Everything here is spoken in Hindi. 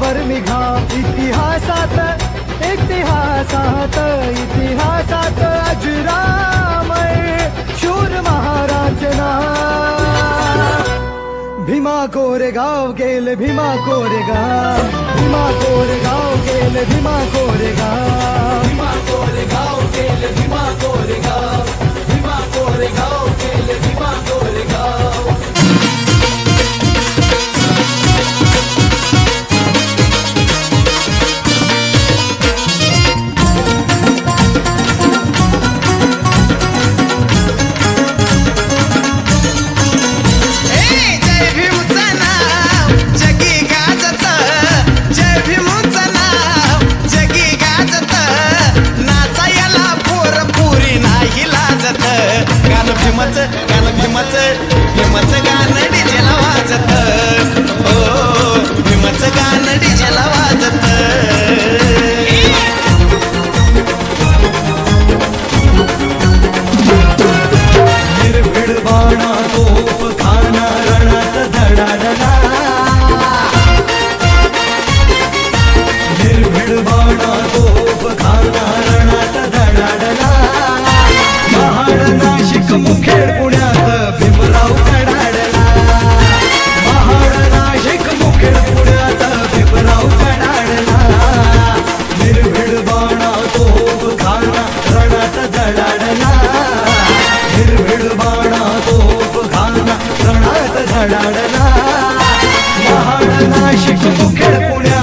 वर मिघा इतिहास इतिहास इतिहास अजराम शूर महाराजना भीमा कोरेगाव गेल, भीमा कोरेगाव भीमा कोरेगाव गेल, भीमा कोरेगा भीमा कोरेगाव। गेल भीमच गान भीमच भीमच la.